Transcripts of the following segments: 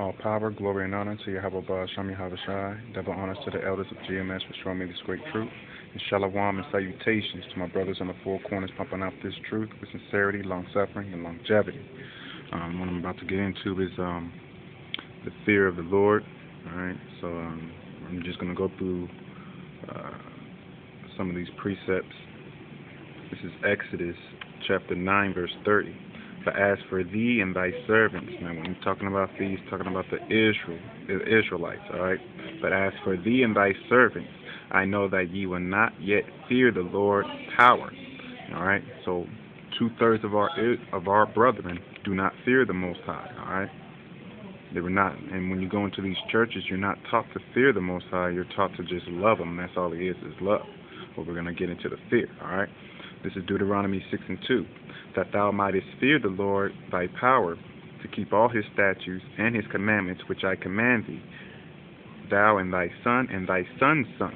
All power, glory, and honor to Yahweh Shem Yahweh Shai. Double honors to the elders of GMS for showing me this great truth. And shalom and salutations to my brothers on the four corners pumping out this truth with sincerity, long suffering, and longevity. Um, what I'm about to get into is um, the fear of the Lord. All right, so um, I'm just going to go through uh, some of these precepts. This is Exodus chapter 9, verse 30. But as for thee and thy servants, now when I'm talking about these, talking about the Israel, the Israelites, all right. But as for thee and thy servants, I know that ye will not yet fear the Lord's power. All right. So two thirds of our of our brethren do not fear the Most High. All right. They were not, and when you go into these churches, you're not taught to fear the Most High. You're taught to just love Him. That's all He is, is love. But we're gonna get into the fear. All right. This is Deuteronomy six and two that thou mightest fear the Lord thy power, to keep all his statutes and his commandments which I command thee, thou and thy son and thy son's son,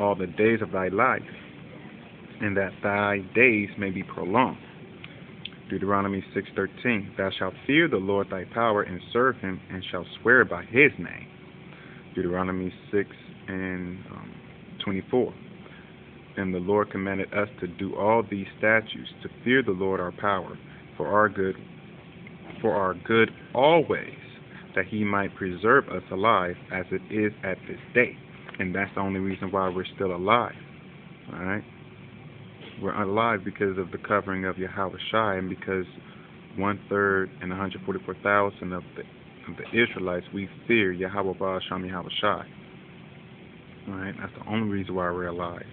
all the days of thy life, and that thy days may be prolonged. Deuteronomy 6:13 Thou shalt fear the Lord thy power and serve him and shalt swear by his name. Deuteronomy 6 and um, 24 and the Lord commanded us to do all these statutes, to fear the Lord our power, for our good, for our good always, that He might preserve us alive as it is at this day. And that's the only reason why we're still alive. All right, we're alive because of the covering of Yahweh Shai, and because one third and 144,000 of the of the Israelites we fear Yahweh Ba Sham Yahweh Shai. All right, that's the only reason why we're alive.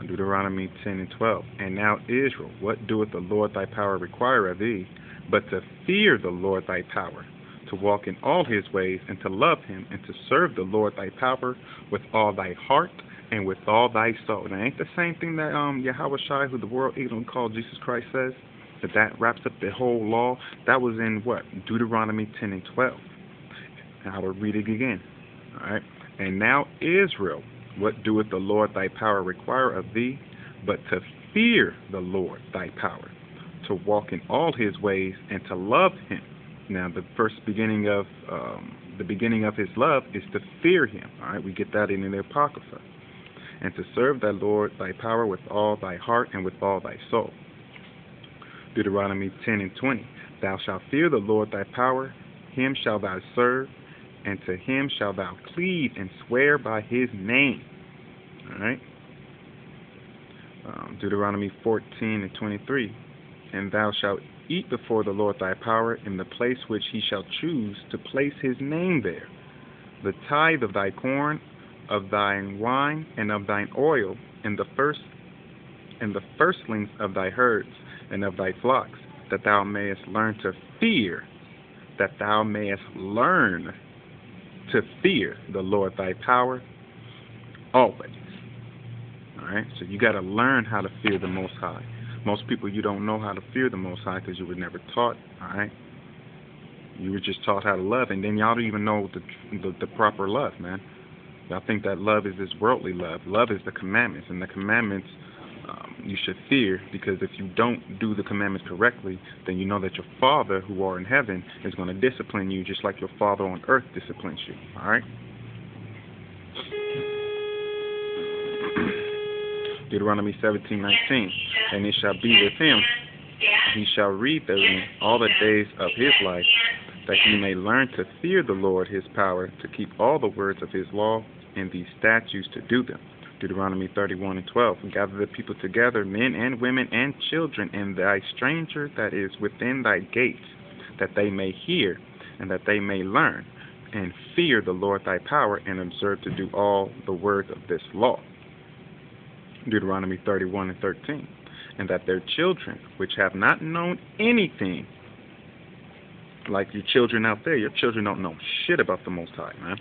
Deuteronomy 10 and 12. And now, Israel, what doeth the Lord thy power require of thee, but to fear the Lord thy power, to walk in all his ways, and to love him, and to serve the Lord thy power with all thy heart and with all thy soul. Now, ain't the same thing that um, Yahweh Shai, who the world even called Jesus Christ, says? That that wraps up the whole law? That was in what? Deuteronomy 10 and 12. And I will read it again. All right. And now, Israel, what doeth the Lord thy power require of thee, but to fear the Lord thy power, to walk in all his ways, and to love him. Now, the first beginning of um, the beginning of his love is to fear him. All right, we get that in the Apocrypha, and to serve thy Lord thy power with all thy heart and with all thy soul. Deuteronomy 10 and 20. Thou shalt fear the Lord thy power, him shalt thou serve, and to him shalt thou cleave and swear by his name. All right. Um, Deuteronomy 14 and 23. And thou shalt eat before the Lord thy power in the place which he shall choose to place his name there. The tithe of thy corn, of thine wine, and of thine oil, and the first and the firstlings of thy herds and of thy flocks, that thou mayest learn to fear, that thou mayest learn to fear the Lord thy power always. Alright? So you got to learn how to fear the Most High. Most people, you don't know how to fear the Most High because you were never taught. Alright? You were just taught how to love, and then y'all don't even know the, the, the proper love, man. Y'all think that love is this worldly love. Love is the commandments, and the commandments um, you should fear because if you don't do the commandments correctly, then you know that your Father who are in heaven is going to discipline you just like your Father on earth disciplines you. All right? Deuteronomy 17:19, and it shall be with him, he shall read therein all the days of his life, that he may learn to fear the Lord his power, to keep all the words of his law and these statutes to do them. Deuteronomy 31 and 12. Gather the people together, men and women and children, and thy stranger that is within thy gates, that they may hear and that they may learn, and fear the Lord thy power, and observe to do all the words of this law. Deuteronomy 31 and 13. And that their children, which have not known anything, like your children out there, your children don't know shit about the Most High, man.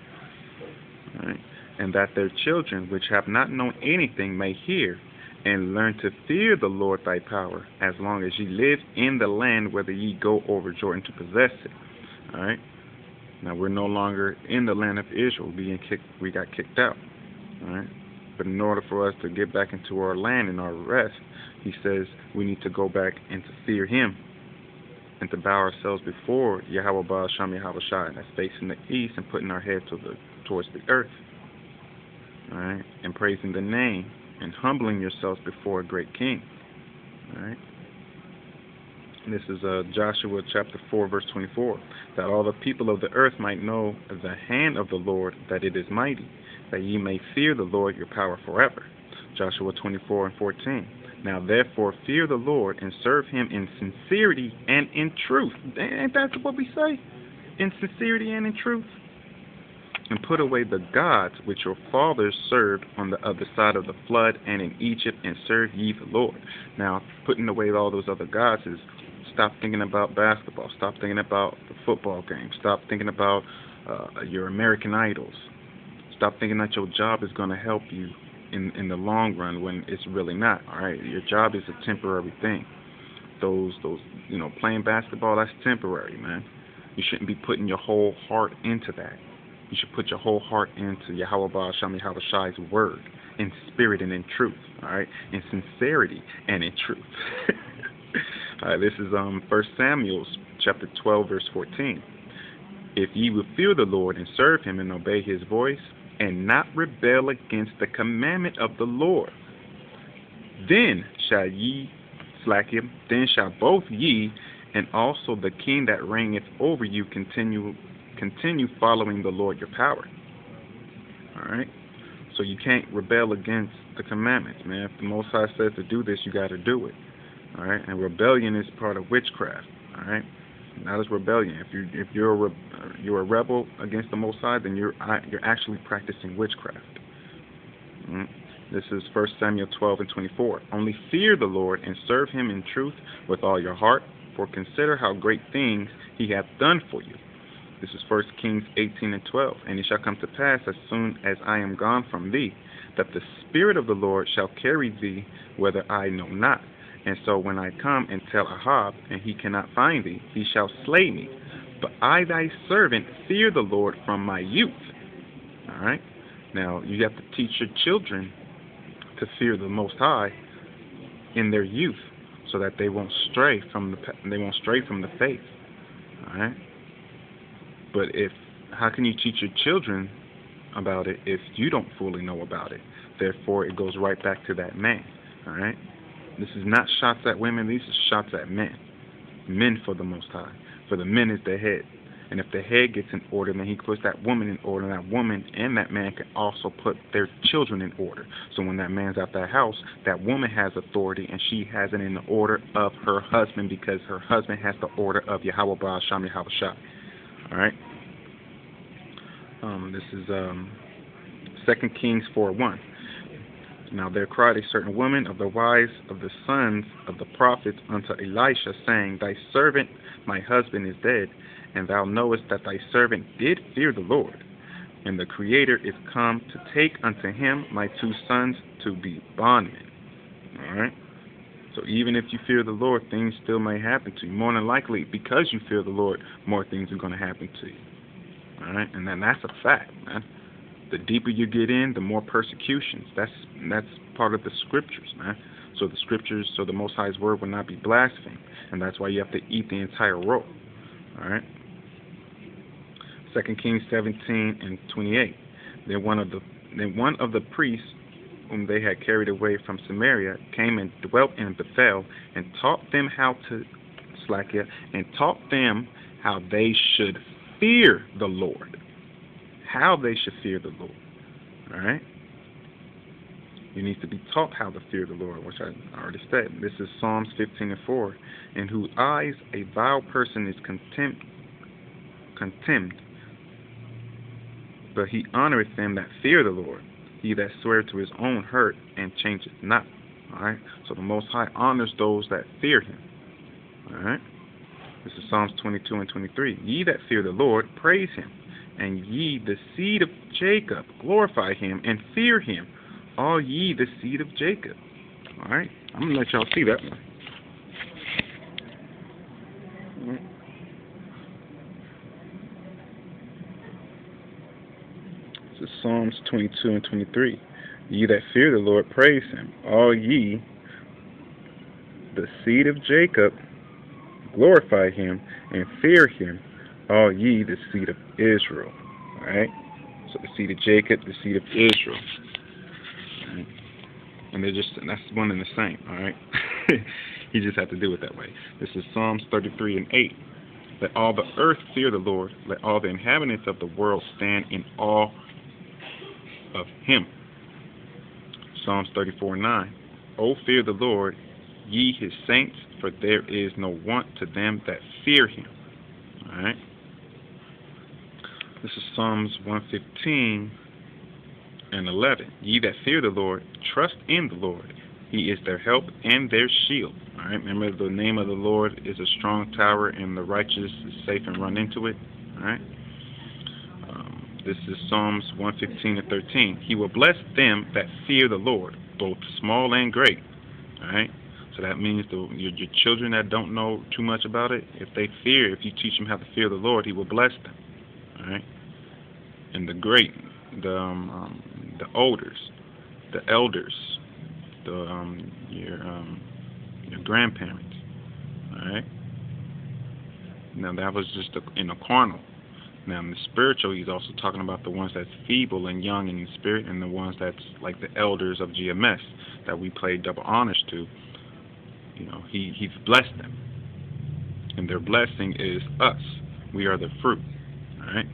Right and that their children, which have not known anything, may hear and learn to fear the Lord thy power, as long as ye live in the land whether ye go over Jordan to possess it. All right. Now we're no longer in the land of Israel, being kicked. We got kicked out. All right. But in order for us to get back into our land and our rest, he says we need to go back and to fear him. And to bow ourselves before Yahweh Baal Shem Yahweh Shai, that's facing the east and putting our head to the, towards the earth. Alright? And praising the name and humbling yourselves before a great king. Alright? This is uh, Joshua chapter 4, verse 24. That all the people of the earth might know the hand of the Lord, that it is mighty, that ye may fear the Lord your power forever. Joshua 24 and 14. Now therefore fear the Lord and serve him in sincerity and in truth. Ain't that what we say? In sincerity and in truth. And put away the gods which your fathers served on the other side of the flood and in Egypt, and serve ye the Lord. Now, putting away all those other gods is stop thinking about basketball. Stop thinking about the football game. Stop thinking about uh, your American idols. Stop thinking that your job is going to help you in in the long run when it's really not. All right, your job is a temporary thing. Those those you know playing basketball that's temporary, man. You shouldn't be putting your whole heart into that. You should put your whole heart into Yahweh Baal Shem Yahweh Shai's word in spirit and in truth. All right, in sincerity and in truth. all right, this is um First Samuel's chapter 12 verse 14. If ye will fear the Lord and serve him and obey his voice, and not rebel against the commandment of the Lord. Then shall ye slack him, then shall both ye and also the king that reigneth over you continue continue following the Lord your power. Alright? So you can't rebel against the commandments, man. If the Most High says to do this, you got to do it. Alright? And rebellion is part of witchcraft. Alright? That is rebellion. If you if you're a re, you're a rebel against the Most High, then you're you're actually practicing witchcraft. Mm. This is 1 Samuel 12 and 24. Only fear the Lord and serve Him in truth with all your heart, for consider how great things He hath done for you. This is 1 Kings 18 and 12. And it shall come to pass as soon as I am gone from thee, that the Spirit of the Lord shall carry thee whither I know not and so when I come and tell Ahab, and he cannot find thee, he shall slay me. But I, thy servant, fear the Lord from my youth. All right. Now you have to teach your children to fear the Most High in their youth, so that they won't stray from the they won't stray from the faith. All right. But if how can you teach your children about it if you don't fully know about it? Therefore, it goes right back to that man. All right. This is not shots at women, these are shots at men. Men for the Most High. For the men is the head. And if the head gets in order, then he puts that woman in order. And that woman and that man can also put their children in order. So when that man's out that house, that woman has authority and she has it in the order of her husband because her husband has the order of Yahweh Baal Sham Yahweh Shah. Alright? Um, this is um, 2 Kings 4 1. Now there cried a certain woman of the wives of the sons of the prophets unto Elisha, saying, Thy servant, my husband, is dead, and thou knowest that thy servant did fear the Lord. And the Creator is come to take unto him my two sons to be bondmen. Alright? So even if you fear the Lord, things still may happen to you. More than likely, because you fear the Lord, more things are going to happen to you. Alright? And then that's a fact, man the deeper you get in, the more persecutions. That's that's part of the scriptures, man. So the scriptures, so the Most High's word will not be blasphemed, and that's why you have to eat the entire roll. All right. Second Kings 17 and 28. Then one of the then one of the priests whom they had carried away from Samaria came and dwelt in Bethel and taught them how to Slakia and taught them how they should fear the Lord how they should fear the Lord. All right? You need to be taught how to fear the Lord, which I already said. This is Psalms 15 and 4. In whose eyes a vile person is contempt, contemned, but he honoreth them that fear the Lord. He that swear to his own hurt and changeth not. All right. So the Most High honors those that fear Him. All right. This is Psalms 22 and 23. Ye that fear the Lord, praise Him and ye the seed of Jacob, glorify him and fear him, all ye the seed of Jacob. All right, I'm gonna let y'all see that one. This is Psalms 22 and 23. Ye that fear the Lord, praise him. All ye, the seed of Jacob, glorify him and fear him, all ye the seed of Israel. Alright? So the seed of Jacob, the seed of Israel. Right? And they're just that's one and the same, alright? you just have to do it that way. This is Psalms 33 and 8. Let all the earth fear the Lord. Let all the inhabitants of the world stand in awe of him. Psalms 34 9. O fear the Lord, ye his saints, for there is no want to them that fear him. Alright? This is Psalms 115 and 11. Ye that fear the Lord, trust in the Lord. He is their help and their shield. All right. Remember, the name of the Lord is a strong tower, and the righteous is safe and run into it. All right. Um, this is Psalms 115 and 13. He will bless them that fear the Lord, both small and great. All right. So that means the, your, your children that don't know too much about it, if they fear, if you teach them how to fear the Lord, He will bless them. Right. And the great, the um, um, the elders, the elders, the um, your um, your grandparents. All right. Now that was just a, in the carnal. Now in the spiritual, he's also talking about the ones that's feeble and young in the spirit, and the ones that's like the elders of GMS that we play double honors to. You know, he he's blessed them, and their blessing is us. We are the fruit. All right.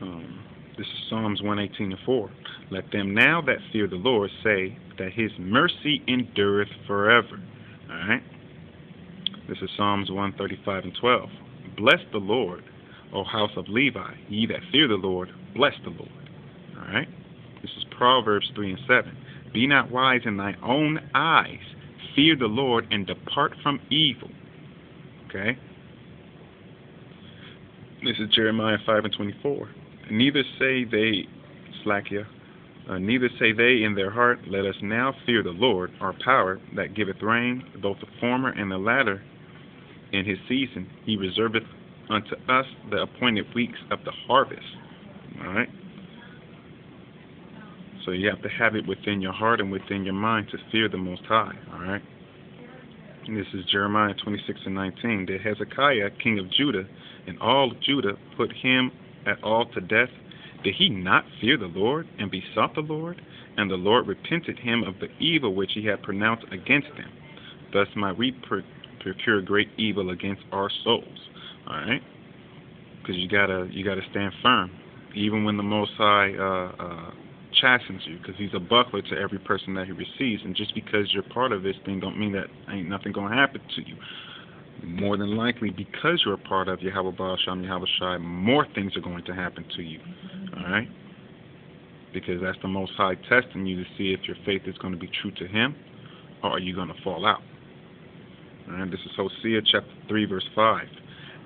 Um, this is Psalms 118 and 4. Let them now that fear the Lord say that his mercy endureth forever. Alright? This is Psalms 135 and 12. Bless the Lord, O house of Levi, ye that fear the Lord, bless the Lord. Alright? This is Proverbs 3 and 7. Be not wise in thy own eyes. Fear the Lord and depart from evil. Okay? This is Jeremiah 5 and 24. Neither say they, Slakia, uh, neither say they in their heart, Let us now fear the Lord, our power, that giveth rain, both the former and the latter, in his season. He reserveth unto us the appointed weeks of the harvest. All right? So you have to have it within your heart and within your mind to fear the Most High. All right? And this is Jeremiah 26 and 19. That Hezekiah, king of Judah, and all Judah put him at all to death? Did he not fear the Lord and besought the Lord? And the Lord repented him of the evil which he had pronounced against him. Thus might we procure great evil against our souls. All right, because you gotta you gotta stand firm, even when the Most High uh, uh, chastens you, because He's a buckler to every person that He receives. And just because you're part of this thing, don't mean that ain't nothing gonna happen to you more than likely because you're a part of Yahweh Baal Shem Yahweh Shai, more things are going to happen to you. Alright? Because that's the most high testing you to see if your faith is going to be true to him or are you going to fall out. Alright, this is Hosea chapter 3 verse 5.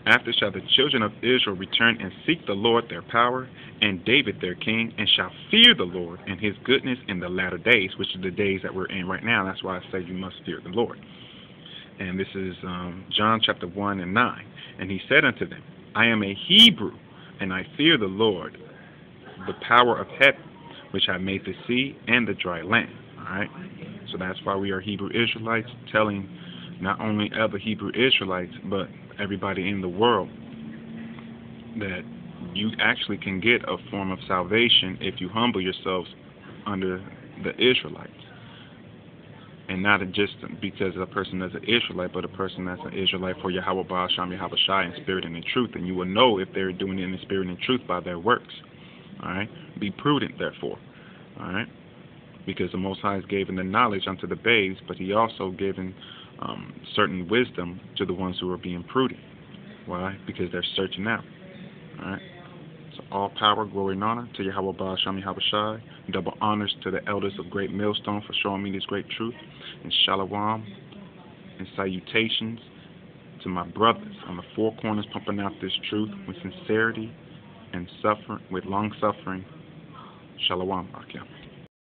After shall the children of Israel return and seek the Lord their power, and David their king, and shall fear the Lord and his goodness in the latter days, which are the days that we're in right now. That's why I say you must fear the Lord and this is um, John chapter 1 and 9. And he said unto them, I am a Hebrew, and I fear the Lord, the power of heaven, which I made the sea and the dry land. All right? So that's why we are Hebrew Israelites, telling not only other Hebrew Israelites, but everybody in the world that you actually can get a form of salvation if you humble yourselves under the Israelites and not just because a person is an Israelite, but a person that's an Israelite for Yahweh Baal Shem Yahweh in spirit and in truth. And you will know if they're doing it in spirit and truth by their works. All right? Be prudent, therefore. All right? Because the Most High has given the knowledge unto the babes, but He also given um, certain wisdom to the ones who are being prudent. Why? Because they're searching out. All right? All power, glory, and honor to Yahweh Baal Shem Yahweh Shai. Double honors to the elders of Great Millstone for showing me this great truth. And shalom and salutations to my brothers on the four corners pumping out this truth with sincerity and suffering, with long suffering. Shalom, Akim.